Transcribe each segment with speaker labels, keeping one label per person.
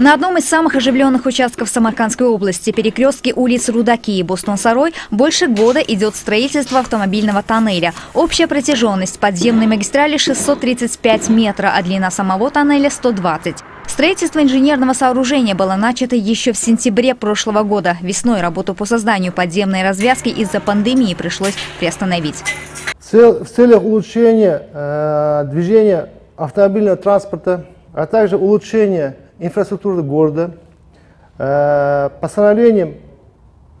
Speaker 1: На одном из самых оживленных участков Самаркандской области, перекрестке улиц Рудаки и Бостон-Сарой, больше года идет строительство автомобильного тоннеля. Общая протяженность подземной магистрали 635 метров, а длина самого тоннеля 120. Строительство инженерного сооружения было начато еще в сентябре прошлого года. Весной работу по созданию подземной развязки из-за пандемии пришлось приостановить.
Speaker 2: В целях улучшения э, движения автомобильного транспорта, а также улучшения инфраструктуры города, э, постановлением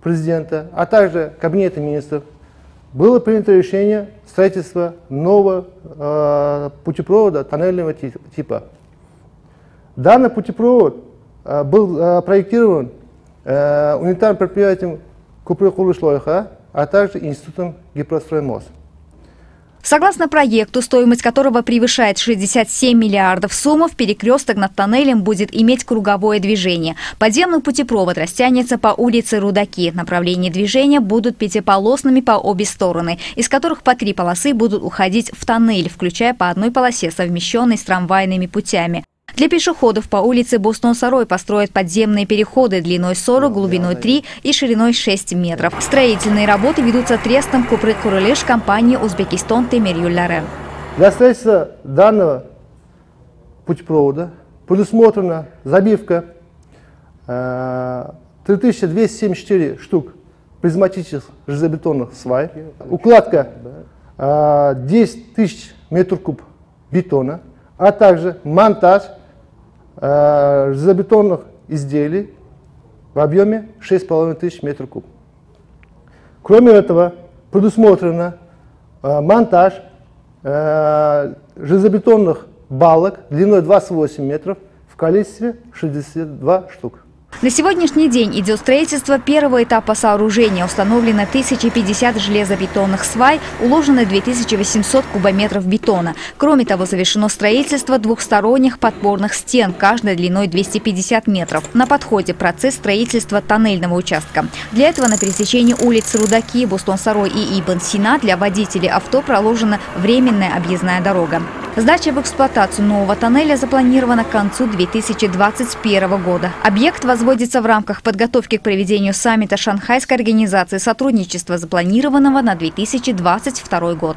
Speaker 2: президента, а также Кабинета министров, было принято решение строительства нового э, путепровода тоннельного типа. Данный путепровод э, был проектирован унитарным предприятием Купры Кулышлойха, а также Институтом Гипростроймоз.
Speaker 1: Согласно проекту, стоимость которого превышает 67 миллиардов суммов, перекресток над тоннелем будет иметь круговое движение. Подземный путепровод растянется по улице Рудаки. Направления движения будут пятиполосными по обе стороны, из которых по три полосы будут уходить в тоннель, включая по одной полосе, совмещенной с трамвайными путями. Для пешеходов по улице Бостон-Сарой построят подземные переходы длиной 40, глубиной 3 и шириной 6 метров. Строительные работы ведутся трестом Купры Курылеш компании «Узбекистан Темирюлларе».
Speaker 2: Для строительства данного путепровода предусмотрена забивка 3274 э, штук призматических железобетонных свай, укладка 10 э, тысяч метров куб бетона, а также монтаж э, железобетонных изделий в объеме 6,5 тысяч метров куб. Кроме этого, предусмотрено э, монтаж э, железобетонных балок длиной 28 метров в количестве 62 штук.
Speaker 1: На сегодняшний день идет строительство первого этапа сооружения. Установлено 1050 железобетонных свай, уложено 2800 кубометров бетона. Кроме того, завершено строительство двухсторонних подпорных стен, каждой длиной 250 метров. На подходе процесс строительства тоннельного участка. Для этого на пересечении улиц Рудаки, Бустон-Сарой и Ибн Сина для водителей авто проложена временная объездная дорога. Сдача в эксплуатацию нового тоннеля запланирована к концу 2021 года. Объект возводится в рамках подготовки к проведению саммита Шанхайской организации сотрудничества, запланированного на 2022 год.